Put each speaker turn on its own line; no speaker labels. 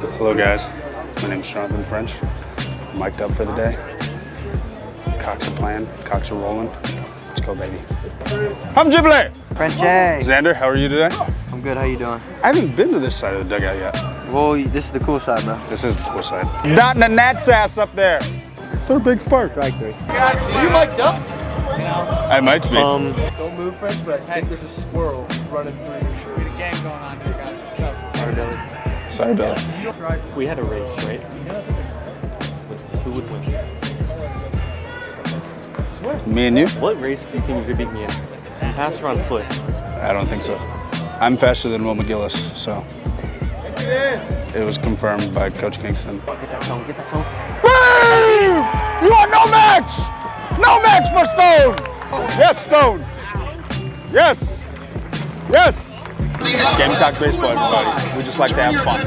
Hello guys, my name is Jonathan French. I'm mic'd up for the day. Cocks are playing, cocks are rolling. Let's go baby. I'm Ghibli!
French
Xander, how are you today?
I'm good, how you doing?
I haven't been to this side of the dugout yet.
Well, this is the cool side, bro.
This is the cool side. Dotting the Nats ass up there. Third big spark.
Strike three.
You mic'd up?
I might be.
Um,
Don't move, French, but I think there's a squirrel running through your shirt. We got a gang going on here, guys. Let's go.
sorry, Billy.
Sorry, Billy.
We had a race, right? With who would win?
Me and you?
What race do you think you could beat me in? Pass or on foot?
I don't think so. I'm faster than Will McGillis, so. It was confirmed by Coach Kingston.
Get that song, get that song.
You are no match! No match for Stone! Yes, Stone! Yes! Yes! Gamecock baseball, everybody. We just like to have fun.